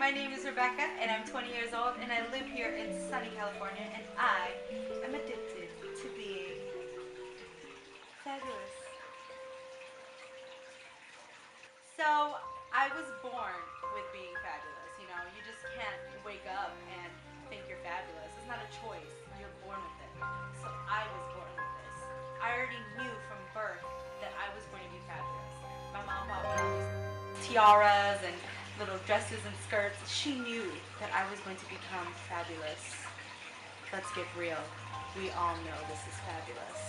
my name is Rebecca and I'm 20 years old and I live here in sunny California and I am addicted to being fabulous. So, I was born with being fabulous, you know, you just can't wake up and think you're fabulous. It's not a choice, you're born with it. So, I was born with this. I already knew from birth that I was going to be fabulous. My mom bought me tiaras and little dresses and skirts. She knew that I was going to become fabulous. Let's get real. We all know this is fabulous.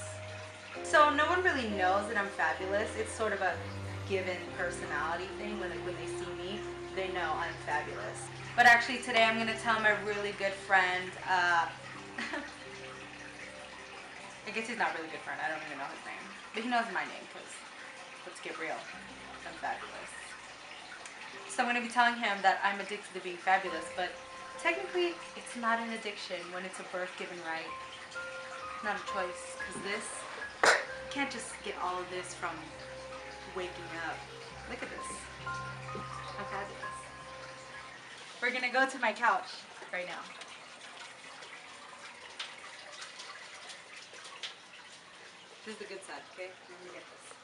So no one really knows that I'm fabulous. It's sort of a given personality thing. When when they see me, they know I'm fabulous. But actually today I'm going to tell my really good friend, uh, I guess he's not really good friend. I don't even know his name. But he knows my name because let's get real. I'm fabulous. So I'm going to be telling him that I'm addicted to being fabulous, but technically it's not an addiction when it's a birth given right. Not a choice, because this, you can't just get all of this from waking up. Look at this. I'm fabulous. We're going to go to my couch right now. This is the good side, okay? Let me get this.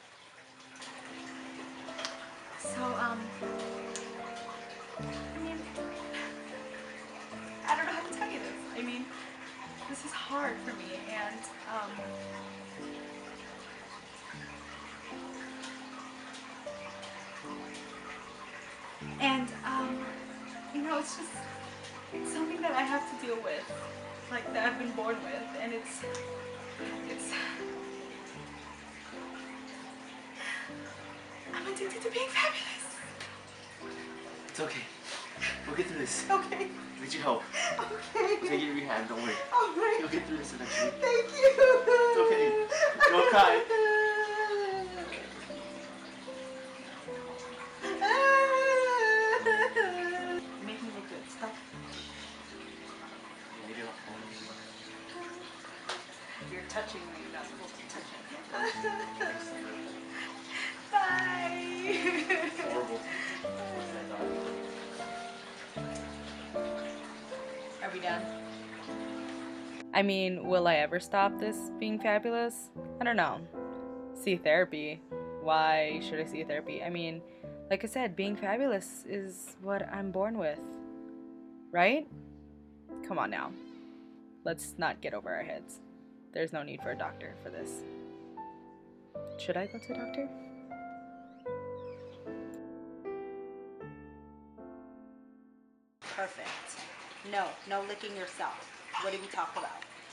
I mean, this is hard for me, and um, and um, you know, it's just something that I have to deal with, like that I've been born with, and it's it's. I'm addicted to being fabulous. It's okay. We'll get through this. Okay. Need your help. Okay. Take it to rehab. Don't worry. Oh, All right. You'll get through this eventually. Thank you. It's okay. Don't cry. Make me look good. Stop. You You're touching me. You're not supposed to touch me. Bye. Horrible. Done? I mean, will I ever stop this being fabulous? I don't know. See therapy. Why should I see therapy? I mean, like I said, being fabulous is what I'm born with. Right? Come on now. Let's not get over our heads. There's no need for a doctor for this. Should I go to a doctor? Perfect. No, no licking yourself. What did we talk about?